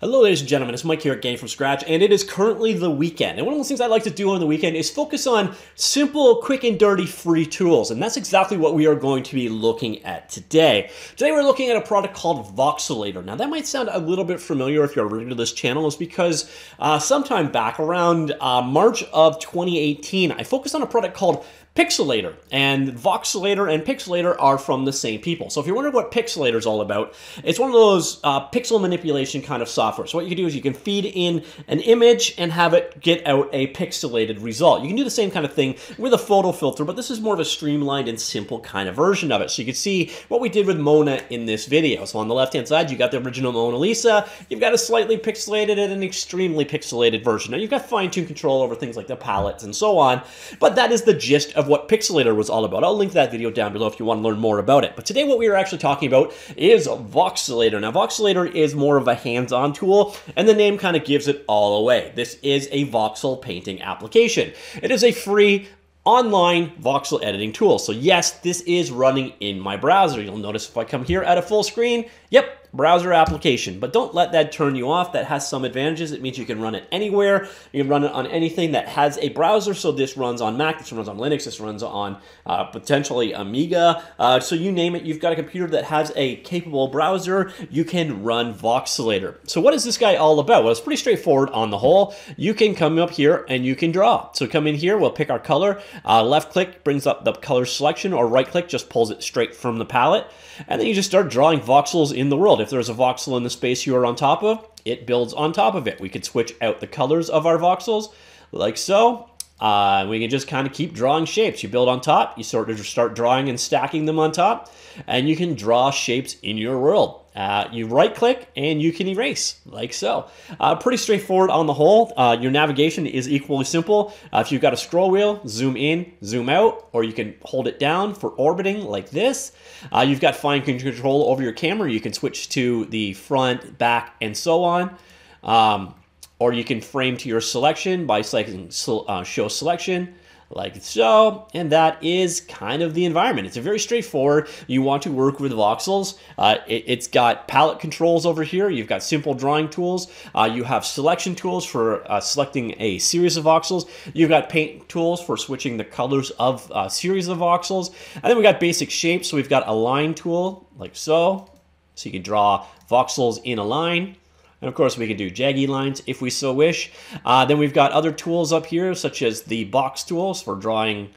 Hello, ladies and gentlemen. It's Mike here at Game from Scratch, and it is currently the weekend. And one of the things I like to do on the weekend is focus on simple, quick, and dirty free tools. And that's exactly what we are going to be looking at today. Today, we're looking at a product called Voxelator. Now, that might sound a little bit familiar if you're new to this channel, is because uh, sometime back around uh, March of 2018, I focused on a product called Pixelator. And Voxelator and Pixelator are from the same people. So if you're wondering what Pixelator is all about, it's one of those uh, pixel manipulation kind of software. So what you can do is you can feed in an image and have it get out a pixelated result. You can do the same kind of thing with a photo filter, but this is more of a streamlined and simple kind of version of it. So you can see what we did with Mona in this video. So on the left-hand side, you got the original Mona Lisa. You've got a slightly pixelated and an extremely pixelated version. Now you've got fine-tuned control over things like the palettes and so on, but that is the gist of what Pixelator was all about. I'll link that video down below if you want to learn more about it. But today what we are actually talking about is Voxelator. Now, Voxelator is more of a hands-on tool, and the name kind of gives it all away. This is a voxel painting application. It is a free online voxel editing tool. So yes, this is running in my browser. You'll notice if I come here at a full screen, yep, browser application. But don't let that turn you off. That has some advantages. It means you can run it anywhere. You can run it on anything that has a browser. So this runs on Mac, this runs on Linux, this runs on uh, potentially Amiga. Uh, so you name it, you've got a computer that has a capable browser, you can run Voxelator. So what is this guy all about? Well, it's pretty straightforward on the whole. You can come up here and you can draw. So come in here, we'll pick our color. Uh, left click brings up the color selection or right click just pulls it straight from the palette. And then you just start drawing voxels in the world. If there's a voxel in the space you are on top of, it builds on top of it. We could switch out the colors of our voxels like so. Uh, we can just kind of keep drawing shapes. You build on top, you sort of start drawing and stacking them on top, and you can draw shapes in your world. Uh, you right click and you can erase like so. Uh, pretty straightforward on the whole. Uh, your navigation is equally simple. Uh, if you've got a scroll wheel, zoom in, zoom out, or you can hold it down for orbiting like this. Uh, you've got fine control over your camera. You can switch to the front, back, and so on. Um, or you can frame to your selection by selecting uh, show selection like so, and that is kind of the environment. It's a very straightforward. You want to work with voxels. Uh, it, has got palette controls over here. You've got simple drawing tools. Uh, you have selection tools for uh, selecting a series of voxels. You've got paint tools for switching the colors of a uh, series of voxels. And then we got basic shapes. So we've got a line tool like so. So you can draw voxels in a line. And of course, we can do jaggy lines if we so wish. Uh, then we've got other tools up here, such as the box tools for drawing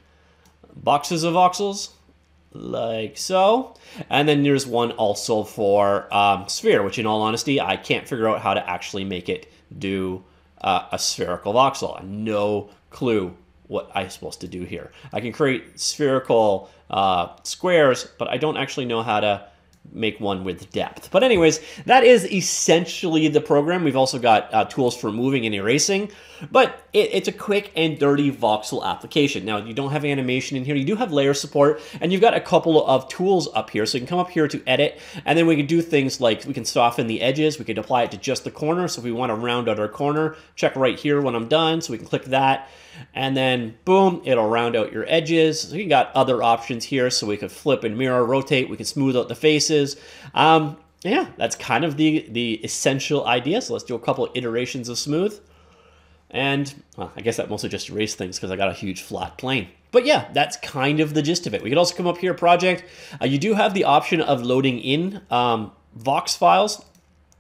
boxes of voxels, like so. And then there's one also for um, sphere, which in all honesty, I can't figure out how to actually make it do uh, a spherical voxel. No clue what I'm supposed to do here. I can create spherical uh, squares, but I don't actually know how to make one with depth. But anyways, that is essentially the program. We've also got uh, tools for moving and erasing, but it, it's a quick and dirty voxel application. Now, you don't have animation in here. You do have layer support, and you've got a couple of tools up here. So you can come up here to edit, and then we can do things like we can soften the edges. We could apply it to just the corner. So if we want to round out our corner, check right here when I'm done. So we can click that and then boom, it'll round out your edges. So you got other options here, so we could flip and mirror, rotate, we can smooth out the faces. Um, yeah, that's kind of the, the essential idea. So let's do a couple iterations of smooth. And well, I guess that mostly just erase things because I got a huge flat plane. But yeah, that's kind of the gist of it. We could also come up here, project. Uh, you do have the option of loading in um, Vox files.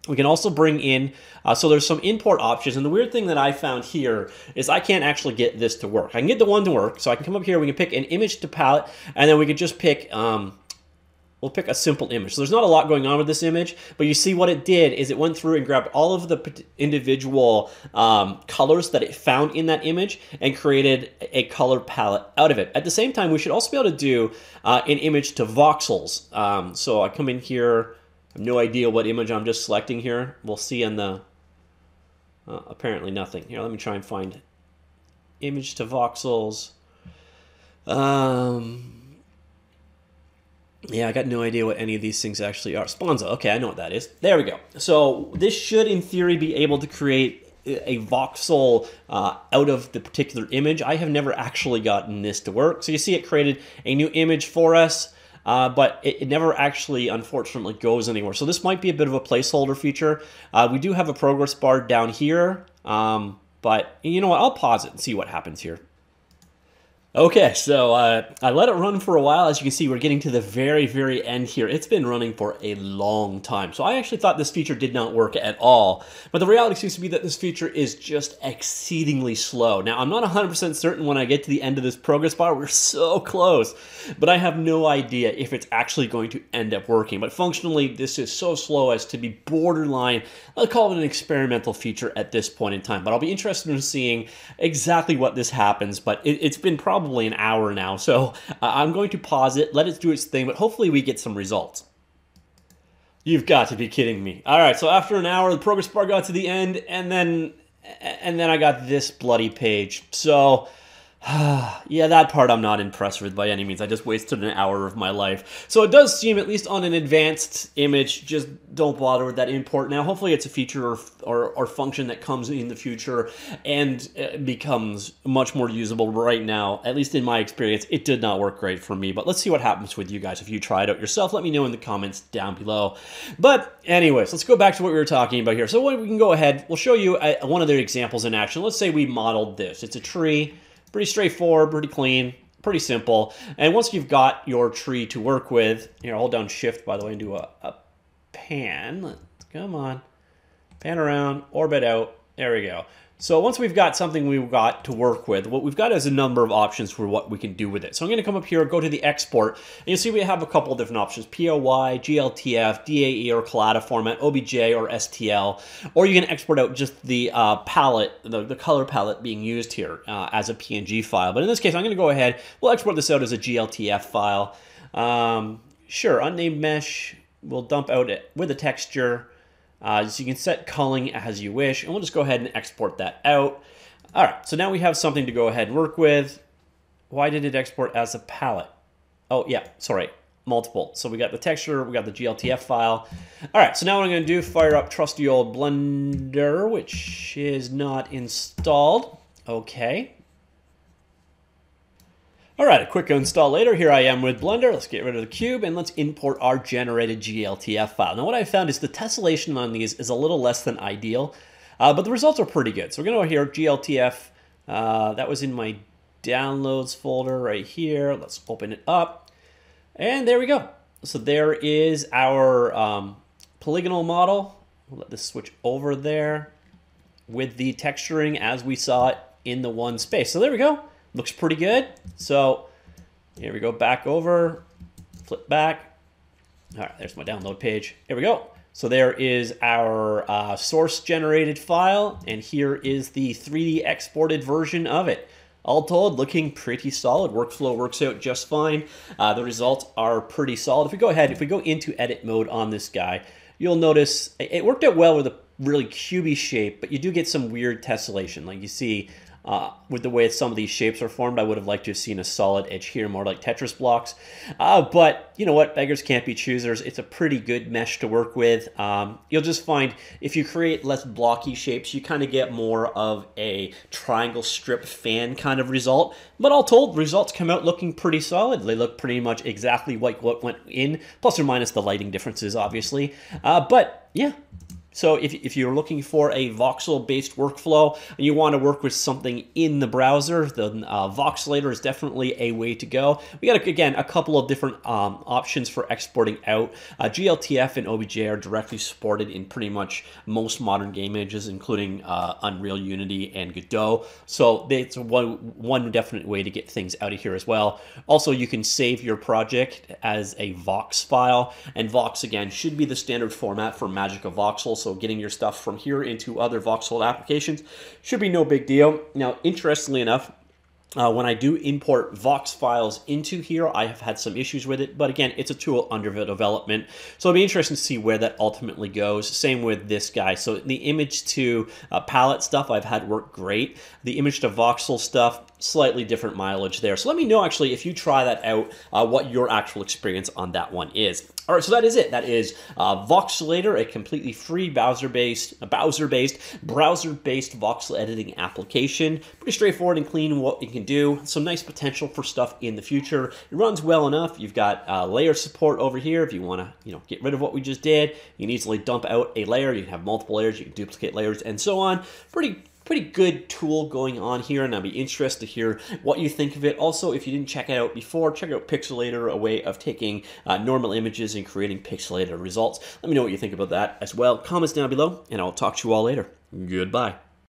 We can also bring in, uh, so there's some import options. And the weird thing that I found here is I can't actually get this to work. I can get the one to work. So I can come up here, we can pick an image to palette, and then we could just pick, um, we'll pick a simple image. So there's not a lot going on with this image, but you see what it did is it went through and grabbed all of the individual um, colors that it found in that image and created a color palette out of it. At the same time, we should also be able to do uh, an image to voxels. Um, so I come in here, I have no idea what image I'm just selecting here. We'll see in the, uh, apparently nothing. Here, let me try and find image to voxels. Um, yeah, I got no idea what any of these things actually are. Sponza, okay, I know what that is. There we go. So this should, in theory, be able to create a voxel uh, out of the particular image. I have never actually gotten this to work. So you see it created a new image for us. uh, but it, it, never actually, unfortunately, goes anywhere. So this might be a bit of a placeholder feature. Uh, we do have a progress bar down here, um, but you know what? I'll pause it and see what happens here. Okay, so uh, I let it run for a while. As you can see, we're getting to the very, very end here. It's been running for a long time. So I actually thought this feature did not work at all. But the reality seems to be that this feature is just exceedingly slow. Now, I'm not 100% certain when I get to the end of this progress bar. We're so close. But I have no idea if it's actually going to end up working. But functionally, this is so slow as to be borderline, I'll call it an experimental feature at this point in time. But I'll be interested in seeing exactly what this happens. But it, it's been probably probably an hour now, so uh, I'm going to pause it, let it do its thing, but hopefully we get some results. You've got to be kidding me. All right, so after an hour, the progress bar got to the end, and then and then I got this bloody page. So yeah, that part I'm not impressed with by any means. I just wasted an hour of my life. So it does seem, at least on an advanced image, just don't bother with that import. Now, hopefully it's a feature or, or, or function that comes in the future and becomes much more usable right now. At least in my experience, it did not work great for me. But let's see what happens with you guys. If you try it out yourself, let me know in the comments down below. But anyways, let's go back to what we were talking about here. So we can go ahead, we'll show you uh, one of the examples in action. Let's say we modeled this. It's a tree. Pretty straightforward, pretty clean, pretty simple. And once you've got your tree to work with, here, hold down shift, by the way, and do a, a pan. Come on. Pan around, orbit out. There we go. So once we've got something we've got to work with, what we've got is a number of options for what we can do with it. So I'm going to come up here, go to the export, and you'll see we have a couple different options, POY, GLTF, DAE or Collada format, OBJ or STL, or you can export out just the uh, palette, the, the color palette being used here uh, as a PNG file. But in this case, I'm going to go ahead, we'll export this out as a GLTF file. Um, sure, unnamed mesh, we'll dump out it with a texture, uh, so you can set culling as you wish, and we'll just go ahead and export that out. All right, so now we have something to go ahead and work with. Why did it export as a palette? Oh, yeah, sorry, multiple. So we got the texture, we got the GLTF file. All right, so now what I'm gonna do, fire up trusty old Blender, which is not installed. Okay, all right, a quick install later. Here I am with Blender. Let's get rid of the cube and let's import our generated GLTF file. Now what I found is the tessellation on these is a little less than ideal, uh, but the results are pretty good. So we're going to go here, GLTF. Uh, that was in my downloads folder right here. Let's open it up. And there we go. So there is our um, polygonal model. We'll let this switch over there with the texturing as we saw it in the one space. So there we go. Looks pretty good. So here we go, back over, flip back. All right, there's my download page. Here we go. So there is our uh, source generated file, and here is the 3D exported version of it. All told, looking pretty solid. Workflow works out just fine. Uh, the results are pretty solid. If we go ahead, if we go into edit mode on this guy, you'll notice it worked out well with a really cubey shape, but you do get some weird tessellation. Like you see uh, with the way some of these shapes are formed, I would have liked to have seen a solid edge here, more like Tetris blocks. Uh, but you know what? Beggars can't be choosers. It's a pretty good mesh to work with. Um, you'll just find if you create less blocky shapes, you kind of get more of a triangle strip fan kind of result. But all told, results come out looking pretty solid. They look pretty much exactly like what went in, plus or minus the lighting differences, obviously. Uh, but yeah, so if, if you're looking for a voxel-based workflow and you want to work with something in the browser, the uh, Voxelator is definitely a way to go. We got, again, a couple of different um, options for exporting out. Uh, GLTF and OBJ are directly supported in pretty much most modern game engines, including uh, Unreal Unity and Godot. So it's one, one definite way to get things out of here as well. Also, you can save your project as a Vox file, and Vox, again, should be the standard format for Magica Voxel so getting your stuff from here into other Voxel applications should be no big deal. Now, interestingly enough, uh, when I do import Vox files into here, I have had some issues with it, but again, it's a tool under development, so it'll be interesting to see where that ultimately goes. Same with this guy. So the image to uh, palette stuff I've had work great. The image to voxel stuff, slightly different mileage there. So let me know actually if you try that out, uh, what your actual experience on that one is. All right, so that is it. That is uh, Voxelator, a completely free browser-based, browser-based, browser-based voxel editing application. Pretty straightforward and clean what you can do. Some nice potential for stuff in the future. It runs well enough. You've got uh, layer support over here if you want to, you know, get rid of what we just did. You can easily dump out a layer. You can have multiple layers. You can duplicate layers and so on. Pretty pretty good tool going on here, and I'd be interested to hear what you think of it. Also, if you didn't check it out before, check out Pixelator, a way of taking uh, normal images and creating pixelated results. Let me know what you think about that as well. Comments down below, and I'll talk to you all later. Goodbye.